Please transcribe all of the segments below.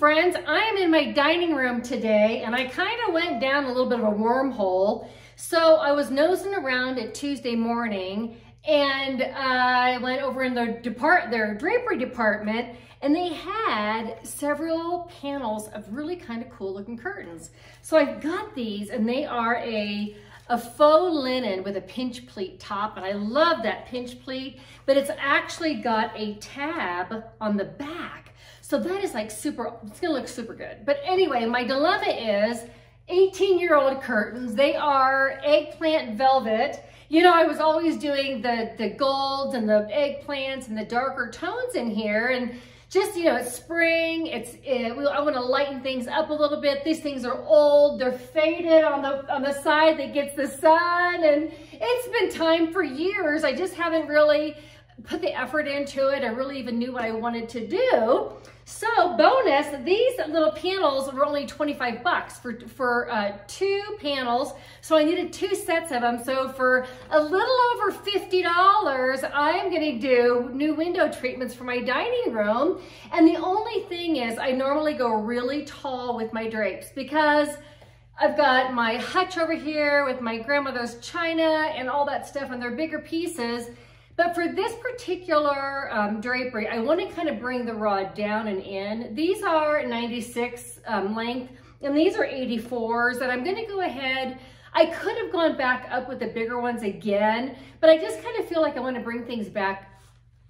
friends. I am in my dining room today and I kind of went down a little bit of a wormhole. So I was nosing around at Tuesday morning and uh, I went over in their depart their drapery department and they had several panels of really kind of cool looking curtains. So I got these and they are a a faux linen with a pinch pleat top, and I love that pinch pleat, but it's actually got a tab on the back. So that is like super, it's gonna look super good. But anyway, my dilemma is 18 year old curtains. They are eggplant velvet. You know, I was always doing the, the golds and the eggplants and the darker tones in here. And just, you know, it's spring, it's, eh, it, I want to lighten things up a little bit. These things are old, they're faded on the, on the side that gets the sun, and it's been time for years. I just haven't really put the effort into it. I really even knew what I wanted to do. So bonus, these little panels were only 25 bucks for, for uh, two panels. So I needed two sets of them. So for a little over $50, I'm gonna do new window treatments for my dining room. And the only thing is I normally go really tall with my drapes because I've got my hutch over here with my grandmother's china and all that stuff and they're bigger pieces. But for this particular um, drapery, I want to kind of bring the rod down and in. These are 96 um, length, and these are 84s and I'm going to go ahead. I could have gone back up with the bigger ones again, but I just kind of feel like I want to bring things back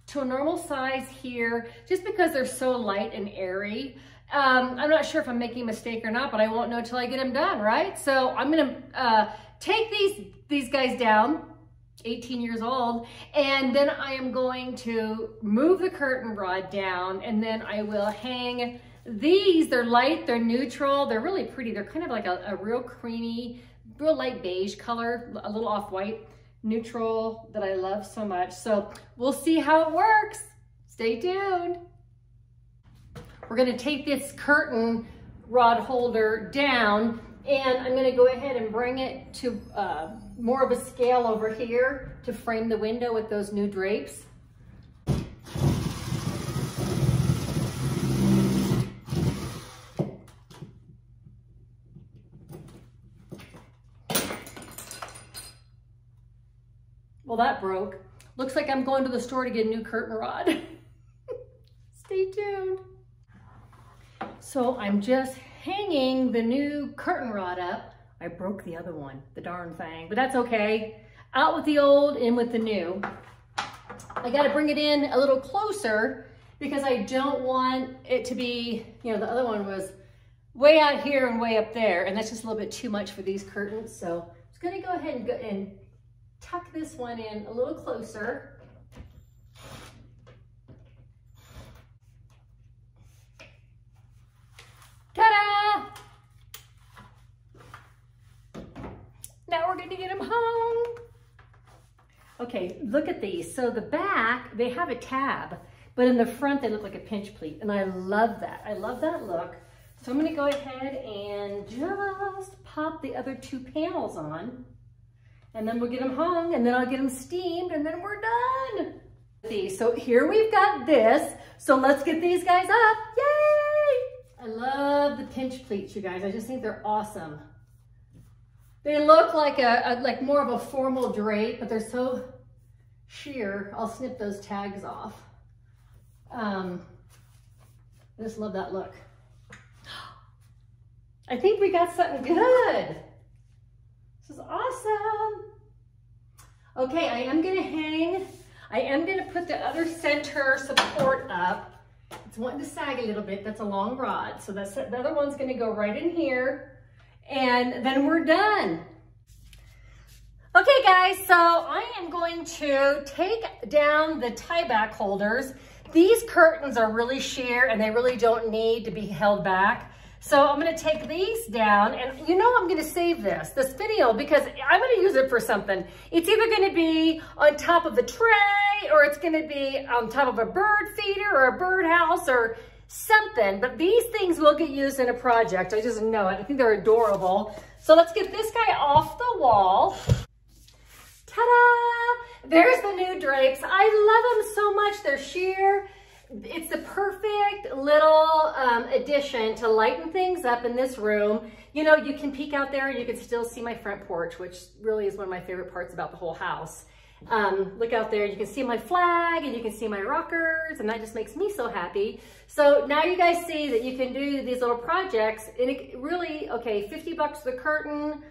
to a normal size here, just because they're so light and airy. Um, I'm not sure if I'm making a mistake or not, but I won't know until I get them done, right? So I'm gonna uh, take these, these guys down, 18 years old. And then I am going to move the curtain rod down and then I will hang these. They're light, they're neutral, they're really pretty. They're kind of like a, a real creamy, real light beige color, a little off-white neutral that I love so much. So we'll see how it works. Stay tuned. We're gonna take this curtain rod holder down and I'm gonna go ahead and bring it to uh, more of a scale over here to frame the window with those new drapes. Well, that broke. Looks like I'm going to the store to get a new curtain rod. Stay tuned. So I'm just hanging the new curtain rod up. I broke the other one, the darn thing, but that's okay. Out with the old, in with the new. I gotta bring it in a little closer because I don't want it to be, you know, the other one was way out here and way up there, and that's just a little bit too much for these curtains. So I'm just gonna go ahead and, go and tuck this one in a little closer. Ta-da! Now we're gonna get them home. Okay, look at these. So the back, they have a tab, but in the front, they look like a pinch pleat, and I love that. I love that look. So I'm gonna go ahead and just pop the other two panels on, and then we'll get them hung, and then I'll get them steamed, and then we're done. So here we've got this. So let's get these guys up. Yay! I love the pinch pleats, you guys. I just think they're awesome. They look like a, a, like more of a formal drape, but they're so sheer. I'll snip those tags off. Um, I just love that look. I think we got something good. This is awesome. Okay, I am gonna hang, I am gonna put the other center support up. It's wanting to sag a little bit, that's a long rod. So that's, the other one's gonna go right in here and then we're done. Okay guys, so I am going to take down the tie back holders. These curtains are really sheer and they really don't need to be held back. So I'm gonna take these down and you know I'm gonna save this, this video, because I'm gonna use it for something. It's either gonna be on top of the tray or it's gonna be on top of a bird feeder or a birdhouse or something, but these things will get used in a project. I just know it. I think they're adorable. So let's get this guy off the wall. Ta-da! There's the new drapes. I love them so much. They're sheer. it's the perfect little um, addition to lighten things up in this room. You know, you can peek out there and you can still see my front porch, which really is one of my favorite parts about the whole house. Um, look out there, you can see my flag and you can see my rockers and that just makes me so happy. So now you guys see that you can do these little projects and it really, okay, 50 bucks the curtain,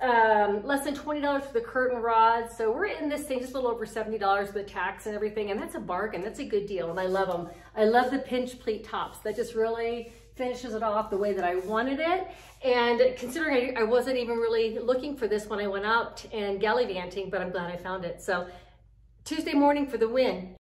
um, less than $20 for the curtain rods. So we're in this thing just a little over $70 with tax and everything. And that's a bargain. That's a good deal. And I love them. I love the pinch pleat tops. That just really finishes it off the way that I wanted it. And considering I, I wasn't even really looking for this when I went out and gallivanting, but I'm glad I found it. So Tuesday morning for the win.